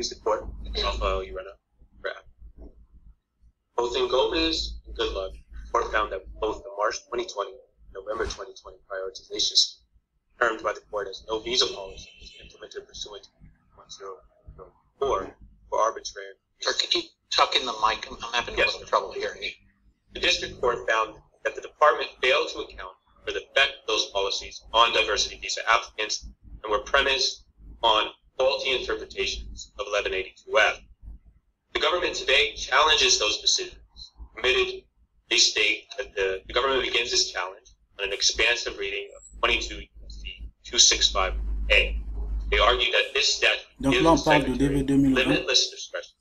Please support Rafael Urena for applicant. Both in Gomez and Goodluck, the court found that both the March 2020 and November 2020 prioritization scheme, termed by the court as no visa policy, was implemented pursuant to 1004 for arbitrary. Sir, could you tuck in the mic? I'm I'm having a Yes. little trouble hearing you. The district court found that the department failed to account for the effect of those policies on diversity visa applicants and were premised on faulty interpretations of 1182F. The government today challenges those decisions. Admitted, they state that the, the government begins this challenge on an expansive reading of 22 U.S.C. 265A. They argue that this statute Donc gives là, the secretary DV 2020. limitless discretion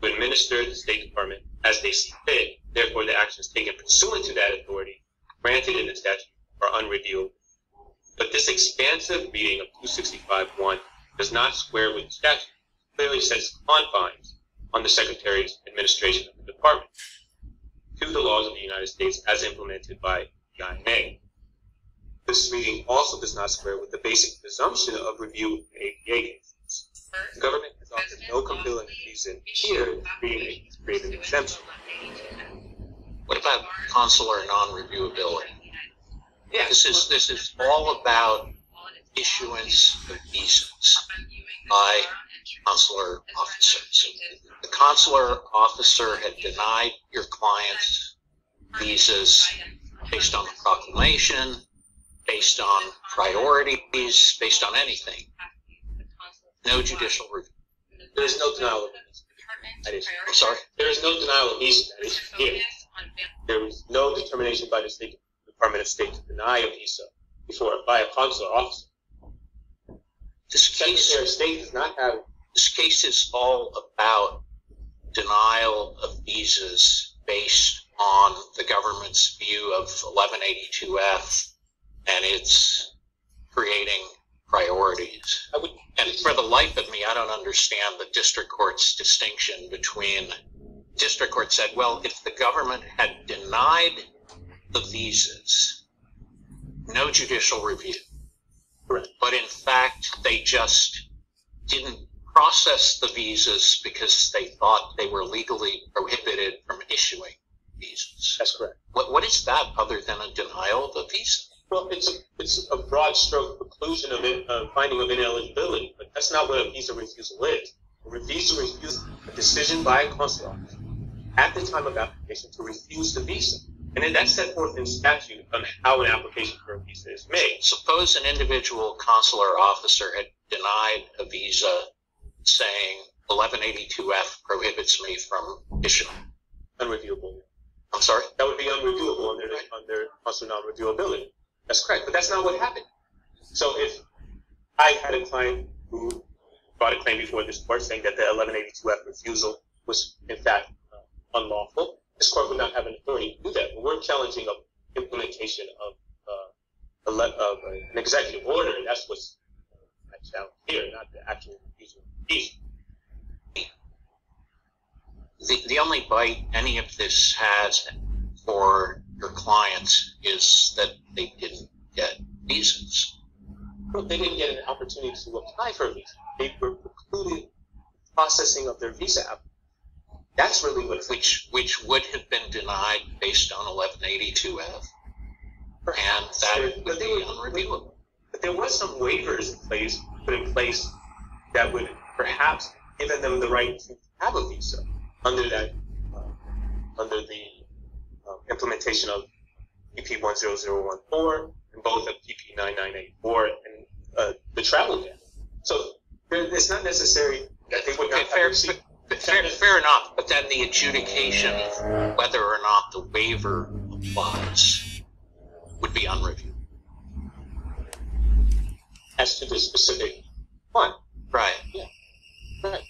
to administer the State Department as they see fit. Therefore, the actions taken pursuant to that authority granted in the statute are unreviewable. But this expansive reading of 265.1 does not square with the statute. It clearly sets confines on the Secretary's administration of the department to the laws of the United States as implemented by the INA. This reading also does not square with the basic presumption of review in APA cases. The government has offered no compelling reason here creating create an exemption. What about consular non-reviewability? Yeah, This is, this is all about issuance of visas by consular officers. The consular officer had denied your clients visas based on the proclamation, based on priorities, based on anything. No judicial review. there is no denial of visa. I'm sorry? there is no denial of visa. That is here. There is no determination by the State Department of State to deny a visa before by a consular officer. This case, Secretary of State does not have this case is all about denial of visas based on the government's view of 1182F and its creating priorities. I would And for the life of me, I don't understand the district court's distinction between, district court said, well, if the government had denied the visas, no judicial review. Correct. But in fact, they just didn't process the visas because they thought they were legally prohibited from issuing visas. that's correct. What, what is that other than a denial of a visa? Well, it's a, it's a broad stroke preclusion of it, uh, finding of ineligibility, but that's not what a visa refusal is. A visa refusal is a decision by a consular officer at the time of application to refuse the visa. And then that's set forth in statute on how an application for a visa is made. Suppose an individual consular officer had denied a visa saying 1182F prohibits me from issuing. Unreviewable. I'm sorry? That would be unreviewable under, the- under consular non-reviewability. That's correct, but that's not what happened. So if I had a client who brought a claim before this court saying that the 1182F refusal was in fact uh, unlawful, this court would not have an authority to do that. But we're challenging a implementation of, uh, a le- of an executive order, and that's what's uh, I challenge here, not the actual refusal. of the visa. The, the only bite any of this has for your clients is that they didn't get visas. Well, they didn't get an opportunity to apply for a visa. They were precluded processing of their visa application. That's really what which which would have been denied based on 1182F, and that would But be were- unreviewable. But there was some waivers in place, put in place, that would perhaps given them the right to have a visa under that, uh, under the uh, implementation of PP 10014 and both of PP 9984 and uh, the travel ban. So there, it's not necessary that they would not Okay, fair. Fair, fair, enough, but then the adjudication whether or not the waiver applies would be unreviewable. as to the specific one. Right. Yeah. Right.